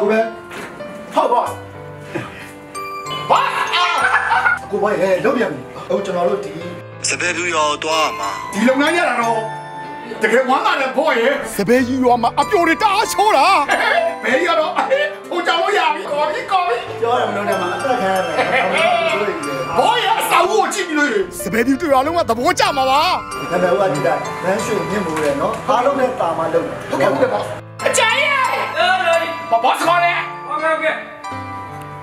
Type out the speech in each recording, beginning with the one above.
ကိုပဲဟုတ်ပါဘာကိုပဲဟဲ့လုပ်ပြန်ပြီဟုတ်ကျွန်တော်တို့ဒီစပယ်ပြူရောသွားမှာဒီလုပ်ငန်းရတာတော့တကယ်ဝမ်းသာတယ်ဘောရဲ့စပယ်ကြီးရွာမှာအပြိုတွေတအားချိုးတာဘယ်ရတော့ဟိုကြောင်လို့ရပြီကောပြီကောပြီပြောရမလို့တယ်မှာအသက်ခံရတယ်ဘောရဲ့အစာဦးကိုကြည့်ပြီးလို့စပယ်ကြီးတွေ့ရလုံးကသဘောကျမှာပါနာမည်ကဒီတိုင်းဗန်းရွှေမြင့်မိုးတယ်နော်အားလုံးနဲ့တာမလုံးတယ်ဟုတ်ကဲ့ဟုတ်ကဲ့ဘောအကြိုင်ရဲ့ ဘောဘောစခေါ်လေဟုတ်ကဲ့ဟုတ်ကဲ့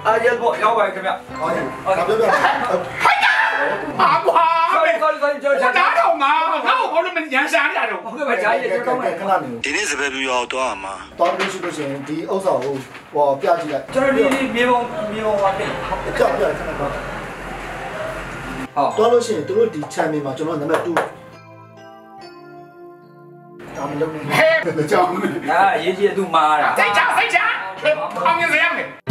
အားရဖို့ရောက်ပါခင်ဗျဟောရင်ဒါပြောပြဟိုက်တာအာကွာ sorry sorry sorry ကြောက်ဟိုချာတာတော့ငါငါ့ကိုဘောလို့မညံရှာနေတာတော့ဟုတ်ကဲ့ပါဂျာကြီးကြောက်တော့မယ်ခဏနေဒီနေ့စပယ်ပြူရောသွားမှာတော့ပြီးရှိလို့ရှိရင်ဒီဥစ္စာကိုဟောပြကြည့်လိုက်ကျွန်တော်ဒီမြေပုံမြေပုံပါတင်ကြောက်ပြခဏတော့ဟုတ်တော့လို့ရှိရင်တို့ဒီ channel မှာကျွန်တော်နံပါတ်2တာ မလုံးနဲ့ဟဲ့ကြောင်ငါရေးကြီးအတူမားတာစိတ်ချစိတ်ချအောင်မြင်စေရမယ်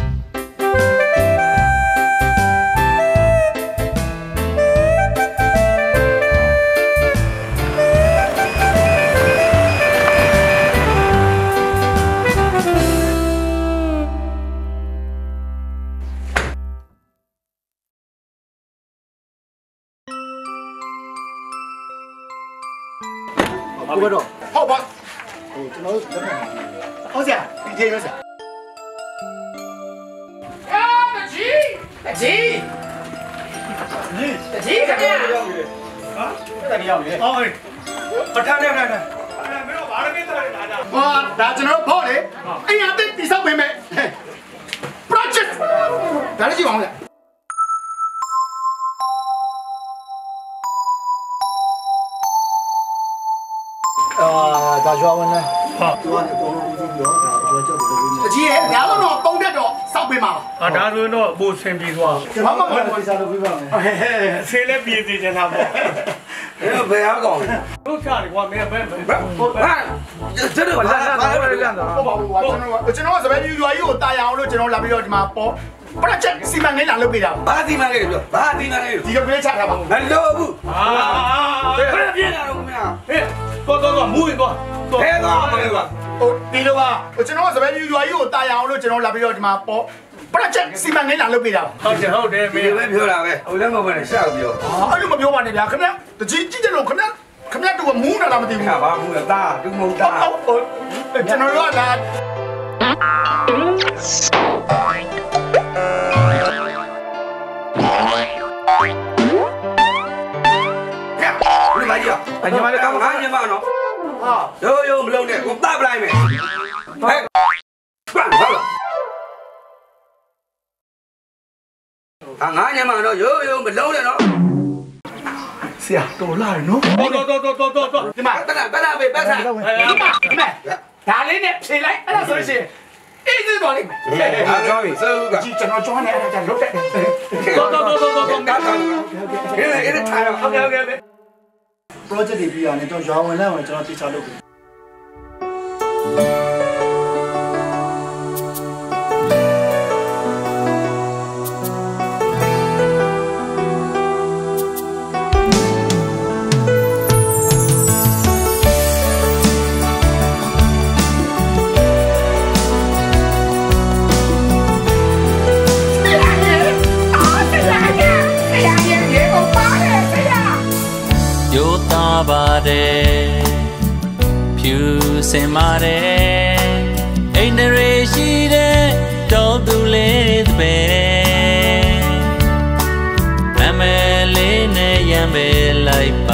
ဟိုကျွန်တော်တို့လက်မှတ်ဟုတ်စရာဒီကျေလို့စရာအာမကြီးအကြီးအကြီးခင်ဗျာရောက်ပြီဟာတက်တယ်ရောက်ပြီဟုတ်ပြီပထမနဲ့နဲ့မင်းတို့ဘာလို့ကိစ္စလဲလာတာဟာဒါကျွန်တော်တို့ဖို့လေအဲ့ရတဲ့တိဆောက်ပေးမယ် project ဒါလည်းကြည့်အောင်လေ ရွာဝင်လဲဟာသူကနေအကုန်လုံးဦးစီးပြီးတော့ဒါရွာကြောက်ကိုလုပ်နေအကြီးရဲ့ညာလုံးတော့ပုံတက်တော့စောက်ပေးမှာပါအာဒါဆိုရင်တော့ပိုဆင်ပြေသွားကျွန်တော်မှမစားလို့ပြပါမယ်ဆေးလည်းပြေသေးချင်တာပေါ့အဲ့ဘယ်ဟာကောင်တို့ချတယ်ကွာမင်းဘယ်ဘယ်ဟာကျတော့လာလာလာလာလာဟုတ်ပါဘူးကွာကျွန်တော်ကျွန်တော်ကစပယ်ပြူရွာကြီးကိုတာရအောင်လို့ကျွန်တော်လာပြီးတော့ဒီမှာပေါ် project စီမံကိန်းလာလုပ်ပေးတာဘာဒီမလေးပြောဘာဒီမလေးဒီကပြေးချတာပါမလို့ဘူးအာဘယ်ပြင်းလာတော့ခင်ဗျာဟဲ့တော့တော့တော့မူးရင်တော့ဟဲ့တော့မလေးကဟိုဒီလိုပါကျွန်တော်ကစပယ်ပြူရွာကြီးကိုတာရအောင်လို့ကျွန်တော်လာပြီးတော့ဒီမှာပေါ် project စီမံကိန်းလာလုပ်ပေးတာဟုတ်တယ်ဟုတ်တယ်မဒီင်းပဲပြောတာပဲဟိုလည်းမဟုတ်နဲ့ရှောက်ပြောအဲ့လိုမပြောပါနဲ့ဗျာခင်ဗျာတကြီးကြည့်တယ်လို့ခင်ဗျာခင်ဗျာတူကမူးတာလားမသိဘူးခါဘာဘူးလားတာဒုမဟုတ်တာဟုတ်ဟုတ်ကျွန်တော်တို့ကဒါ ဒီမှာကြီးအညီမလေးကောင်ငါညီမနော်ဟာရိုးရိုးမလုံးနဲ့ကိုတပ်ပလိုက်မယ်ဟဲ့ဘာဘာအာငါညီမနော်ရိုးရိုးမလုံးနဲ့နော်ဆရာတော်လာနော်တော့တော့တော့တော့တော့တော့ဒီမှာတနာတနာပဲပတ်စားဒီမှာဒီမှာဒါလေးနဲ့ဖြေလိုက်အဲ့ဒါဆိုလို့ရှိရင်အေးစစ်တော်လေးအာကြောပြီစိုးကကြီးကျွန်တော်ကျွမ်းနေအဲ့ဒါကြလုတ်တယ်တော့တော့တော့တော့တော့ကားတော့ဒီလေအဲ့ဒါထားတော့ဟုတ်ကဲ့ဟုတ်ကဲ့ project တွေပြီးရတယ်ကျွန်တော်ရွာဝင်လဲဝင်ကျွန်တော်တိကျလုပ်ပြီယို တယ်ဖြူစင်ပါတယ်အိန္ဒြေရှိတဲ့တော်သူလေးတစ်ပဲမမဲလေးနဲ့ရံပဲလိုက်ပါ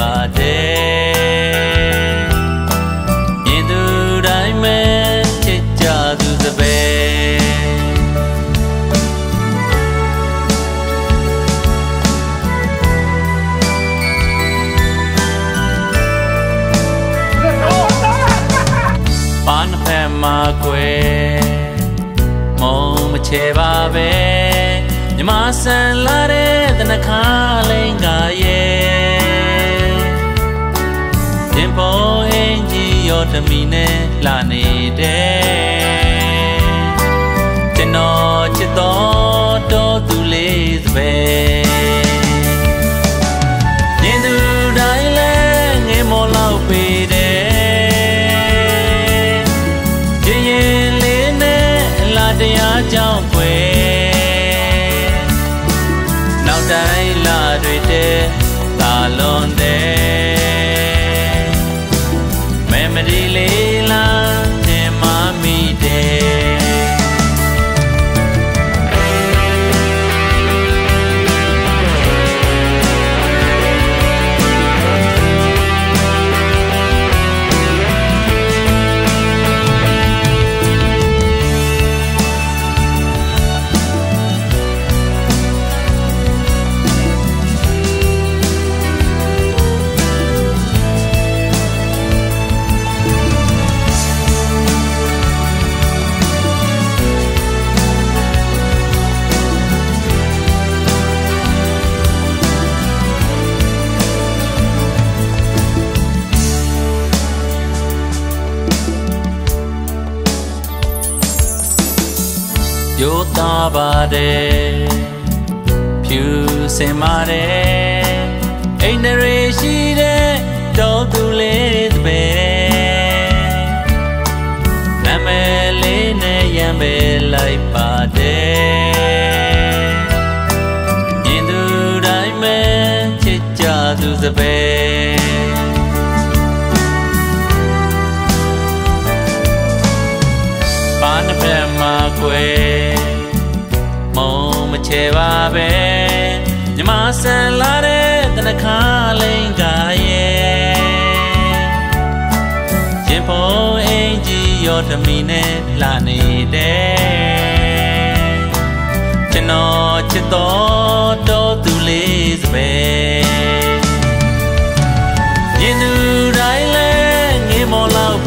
ချေပါပဲမြမဆန်လာတဲ့တနခါလိန်ကရဲ့တင်ပေါ်အင်ကြီးရောတမီနဲ့လာနေတဲ့ကျွန်တော်ချစ်တော်တော်သူလေးစပဲမြ မ ပါတယ်ဖြူစင်ပါတယ်အိန္ဒြေရှိတဲ့တော်သူလေးတစ်ပဲနာမည်လေးနဲ့ရံပဲလိုက်ပါတယ်မြင်သူတိုင်းပဲချစ်ကြသူစပယ် ချေပါပဲမြမဆန်လာတဲ့တနခါလိန်ကရဲ့ရင်ဖုံးအင်ကြီးရောဓမီနဲ့လာနေတဲ့ကျွန်တော်ချစ်တော်တော်သူလေးစပယ်ရင်သူတိုင်းလဲငေးမော်လောက်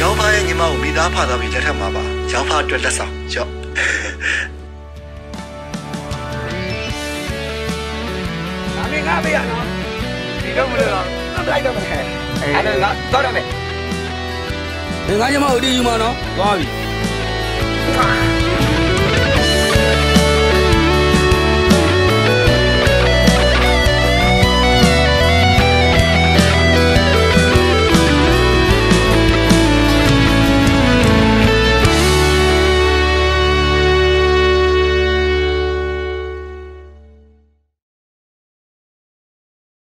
ရောင်းဖားရဲ့ညီမကိုမိသားဖာသားပြီးလက်ထပ်မှာပါရောင်းဖားအတွက်လက်ဆောင်ရော့ဒါမင်းငါပေးရနော်ဒီတော့မလို့တော့လိုက်တော့မယ်အဲ့ဒါတော့တော့မယ်ငါညမဦးတီးယူမှာနော်သွားပြီင